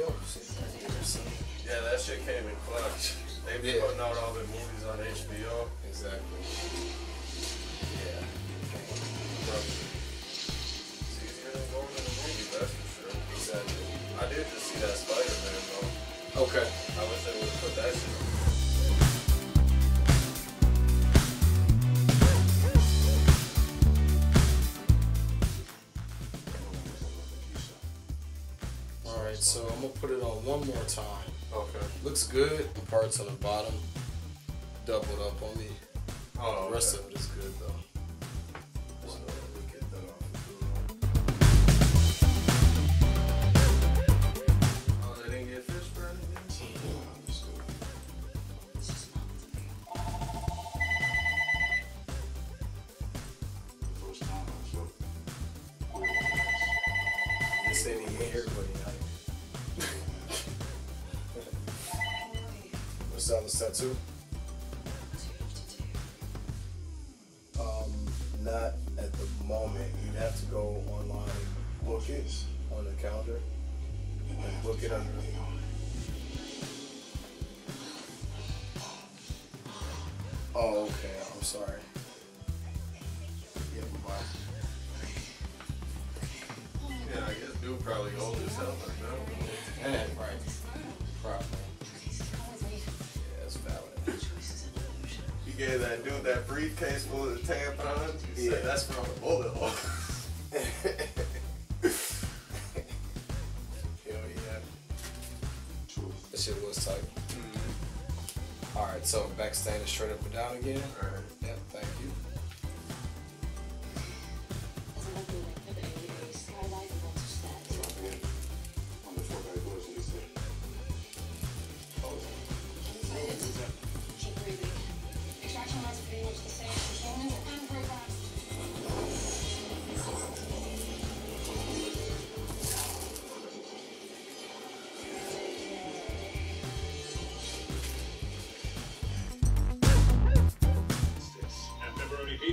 luckily, it's HBO. So, Yeah, that shit came in clutch. They be Yeah. putting out all their movies on HBO. exactly. Yeah. It's easier than going to the movie, that's for sure. Exactly. I did just see that Spider-Man though. Okay. I wish they would put that shit on. All right. So I'm gonna put it on one more time. Okay. Looks good. The parts on the bottom doubled up on me. Oh, The rest okay. of it is good though. So, we What's that? What's that too? Um, not at the moment. You'd have to go online, book it on the calendar, and book it under. Oh, okay. I'm sorry. Yeah, bye. Yeah, I guess dude probably old as hell like that. Yeah, right. Probably. You gave that dude that briefcase full of tampons. You Yeah. said that's from a bullet hole. Hell yeah. That shit was tight. Mm-hmm. Alright, so back standing straight up and down again. Alright. Yep, thank you.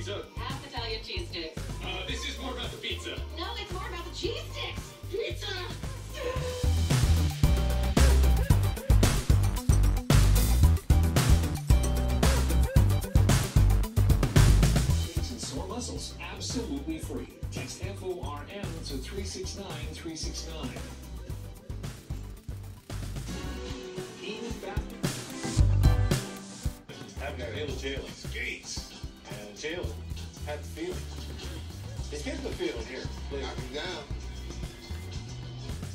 Pizza? Half Italian cheese sticks. Uh, this is more about the pizza. Text to 369369. Even faster. I've got Jalen skates. And Jalen had the field. He's getting the field here. Knock him down.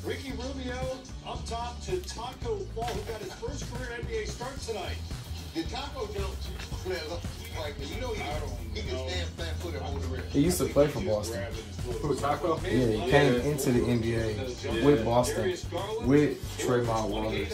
Ricky Rubio up top to Taco Fall, who got his first career NBA start tonight. Did Taco jump? Man, look, like you know he, he can stand flat footed hold the wrist. He used to play for Boston. Who, Taco? Yeah, he came into the NBA with Boston with Tremont Waters.